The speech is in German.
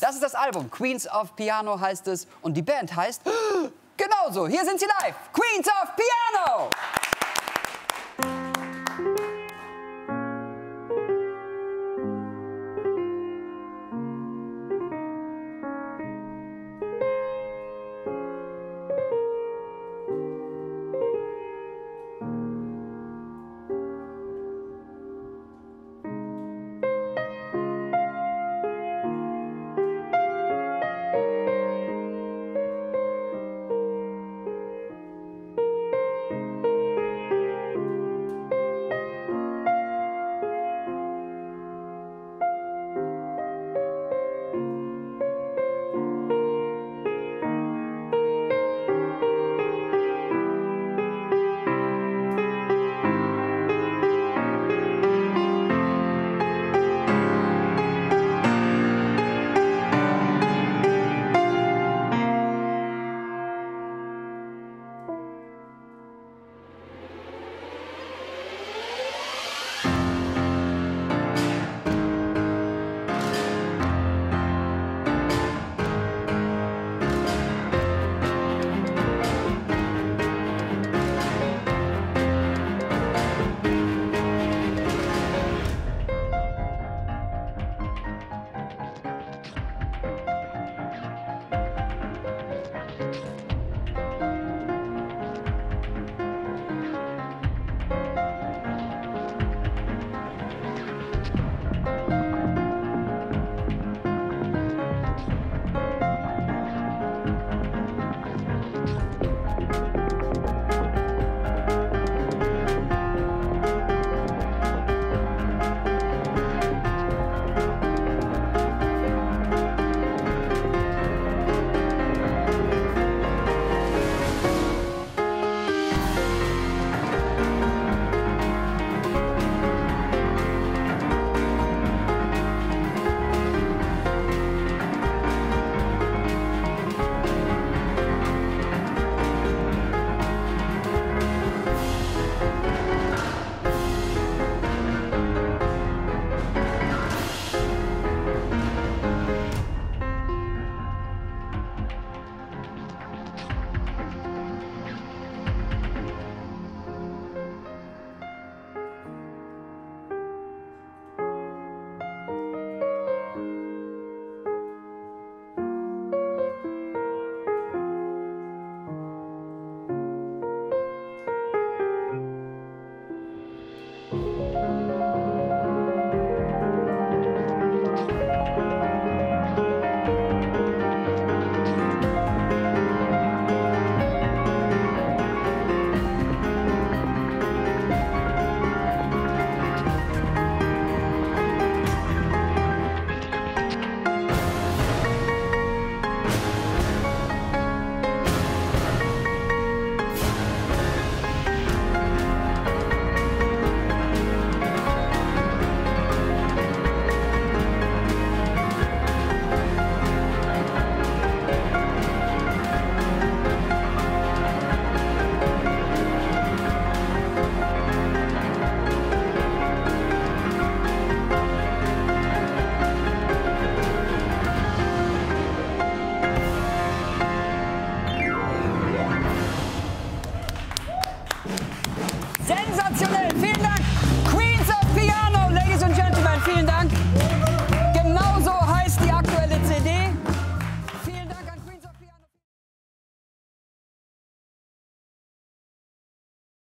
Das ist das Album. Queens of Piano heißt es. Und die Band heißt genauso. Hier sind sie live. Queens of Piano! Sensation!